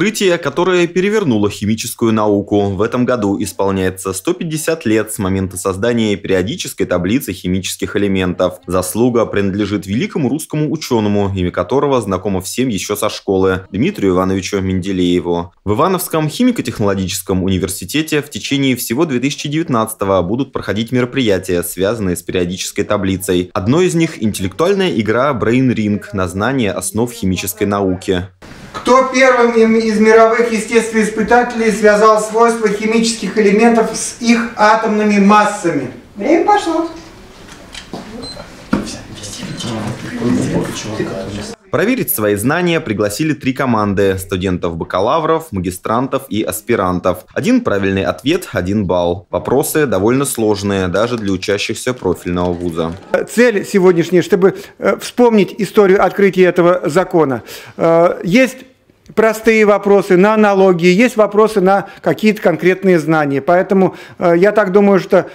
Открытие, которое перевернуло химическую науку. В этом году исполняется 150 лет с момента создания периодической таблицы химических элементов. Заслуга принадлежит великому русскому ученому, имя которого знакомо всем еще со школы, Дмитрию Ивановичу Менделееву. В Ивановском химико-технологическом университете в течение всего 2019 будут проходить мероприятия, связанные с периодической таблицей. Одно из них – интеллектуальная игра Brain Ring на знание основ химической науки. Кто первым из мировых естествоиспытателей связал свойства химических элементов с их атомными массами? Время пошло. Проверить свои знания пригласили три команды – студентов-бакалавров, магистрантов и аспирантов. Один правильный ответ – один балл. Вопросы довольно сложные, даже для учащихся профильного вуза. Цель сегодняшняя, чтобы э, вспомнить историю открытия этого закона. Э, есть простые вопросы на аналогии, есть вопросы на какие-то конкретные знания. Поэтому э, я так думаю, что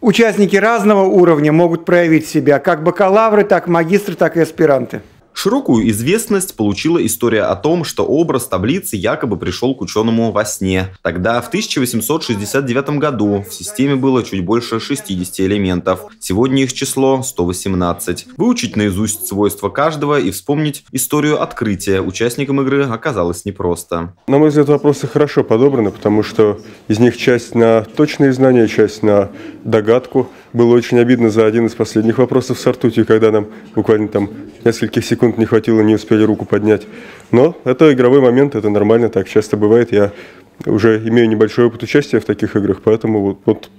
участники разного уровня могут проявить себя, как бакалавры, так магистры, так и аспиранты. Широкую известность получила история о том, что образ таблицы якобы пришел к ученому во сне. Тогда, в 1869 году, в системе было чуть больше 60 элементов. Сегодня их число 118. Выучить наизусть свойства каждого и вспомнить историю открытия участникам игры оказалось непросто. На мой взгляд, вопросы хорошо подобраны, потому что из них часть на точные знания, часть на догадку. Было очень обидно за один из последних вопросов с ртутью, когда нам буквально там нескольких секунд не хватило, не успели руку поднять. Но это игровой момент, это нормально, так часто бывает. Я уже имею небольшой опыт участия в таких играх, поэтому вот, вот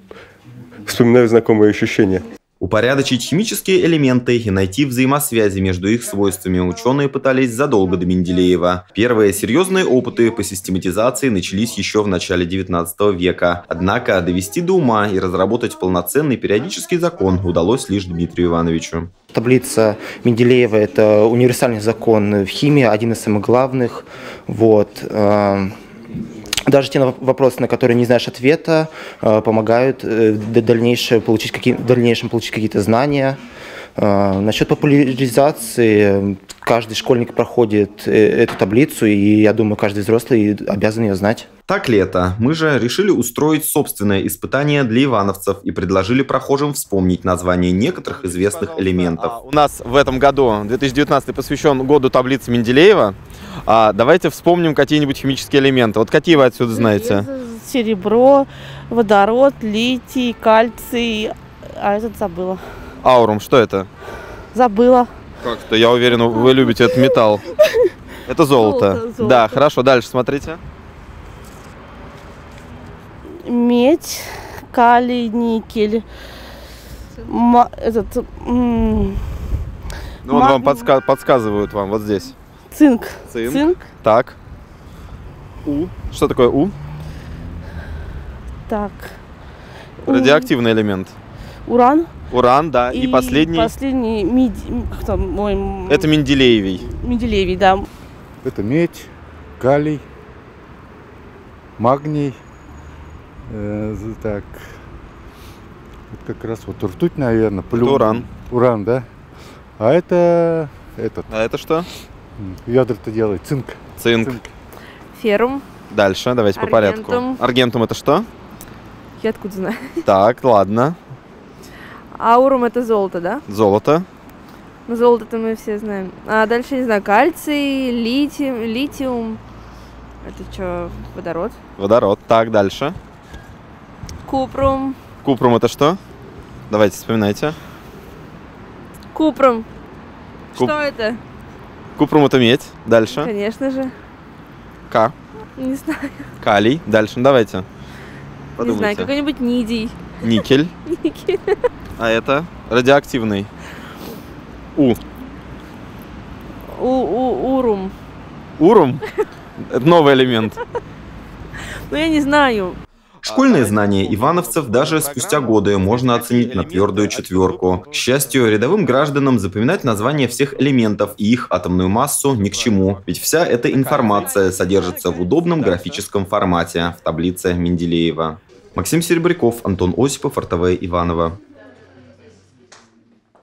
вспоминаю знакомые ощущения. Упорядочить химические элементы и найти взаимосвязи между их свойствами ученые пытались задолго до Менделеева. Первые серьезные опыты по систематизации начались еще в начале 19 века. Однако довести до ума и разработать полноценный периодический закон удалось лишь Дмитрию Ивановичу. Таблица Менделеева – это универсальный закон в химии, один из самых главных. Вот. Даже те вопросы, на которые не знаешь ответа, э, помогают э, в дальнейшем получить, какие, в дальнейшем получить какие-то знания. Э, насчет популяризации, каждый школьник проходит эту таблицу, и я думаю, каждый взрослый обязан ее знать. Так ли это? Мы же решили устроить собственное испытание для ивановцев и предложили прохожим вспомнить название некоторых известных элементов. А, у нас в этом году, 2019, посвящен году таблицы Менделеева. А, давайте вспомним какие-нибудь химические элементы. Вот какие вы отсюда знаете? Серебро, водород, литий, кальций. А этот забыла. Аурум, что это? Забыла. Как-то, я уверен, вы любите этот металл. Это золото. золото, золото. Да, хорошо, дальше смотрите. Медь, калий, никель. Ма этот... ну, вот вам подска подсказывают вам вот здесь. Цинк. Цинк. Цинк. Так. У. Что такое У? Так. Радиоактивный элемент. Уран. Уран, да. И, и последний. Последний мид... Кто, мой... Это Менделеевий. Менделеевий, да. Это медь, калий, магний. Э, так. Это как раз вот ртуть, наверное. Это уран. Уран, да. А это этот. А это что? Ядра-то делает цинк. Цинк. цинк. Ферум. Дальше, давайте Аргентум. по порядку. Аргентум это что? Я откуда знаю. Так, ладно. Аурум это золото, да? Золото. Ну, золото-то мы все знаем. А дальше, не знаю, кальций, литиум, литиум. Это что, водород? Водород. Так, дальше. Купрум. Купрум это что? Давайте, вспоминайте. Купрум. Куп... Что это? Купрум это медь. Дальше. Конечно же. К. Не знаю. Калий. Дальше, давайте. Подумайте. Не знаю, какой-нибудь нидий. Никель. Никель. А это радиоактивный. У. У, у урум. Урум? Это новый элемент. Ну, я не знаю. Школьные знания ивановцев даже спустя годы можно оценить на твердую четверку. К счастью, рядовым гражданам запоминать названия всех элементов и их атомную массу ни к чему, ведь вся эта информация содержится в удобном графическом формате в таблице Менделеева. Максим Серебряков, Антон Осипов, РТВ Иваново.